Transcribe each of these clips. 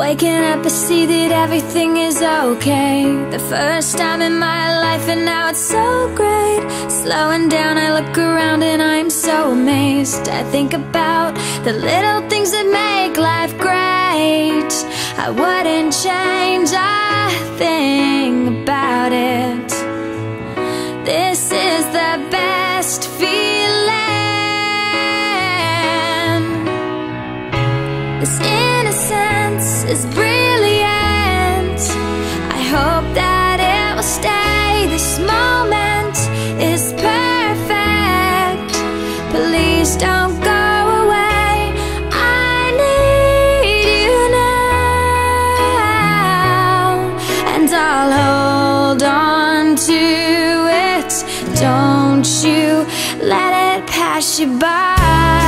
Waking up, I see that everything is okay. The first time in my life and now it's so great. Slowing down, I look around and I'm so amazed. I think about the little things that make life great. I wouldn't change a thing about it. This is the best feeling. This innocence is brilliant. I hope that it will stay. This moment is perfect. Please don't go away. I need you now. And I'll hold on to it. Don't you let it pass you by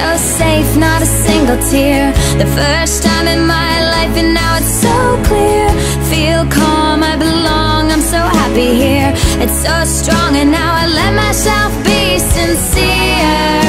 so safe, not a single tear. The first time in my life and now it's so clear. Feel calm, I belong, I'm so happy here. It's so strong and now I let myself be sincere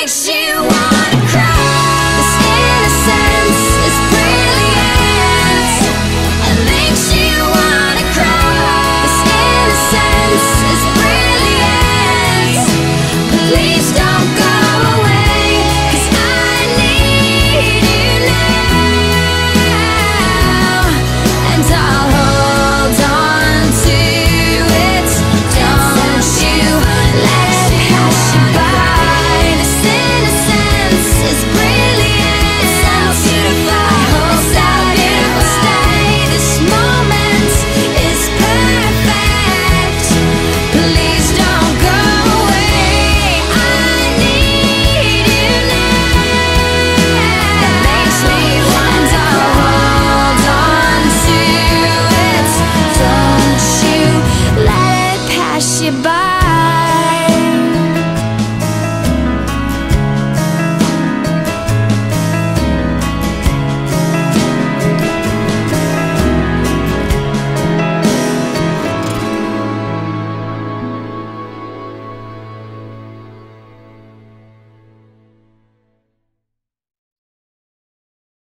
makes you